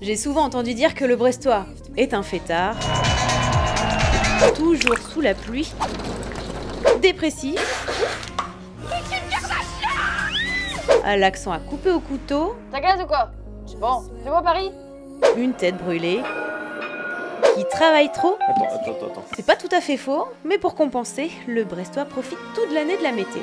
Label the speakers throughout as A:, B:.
A: J'ai souvent entendu dire que le Brestois est un fêtard, toujours sous la pluie, dépressif, à l'accent à couper au couteau,
B: T'as gaz ou quoi? Bon, fais-moi Paris.
A: Une tête brûlée, qui travaille trop.
C: Attends, attends, attends, attends.
A: C'est pas tout à fait faux, mais pour compenser, le Brestois profite toute l'année de la météo.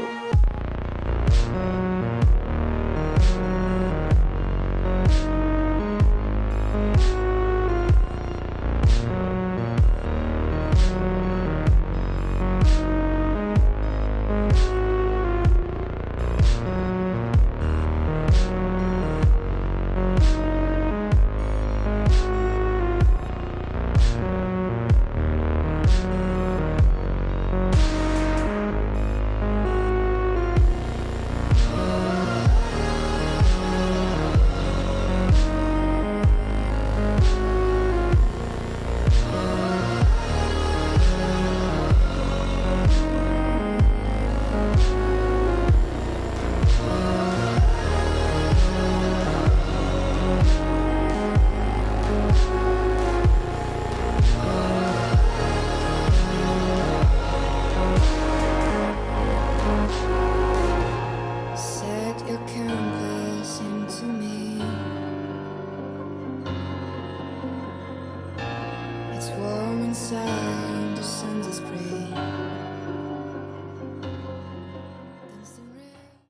A: inside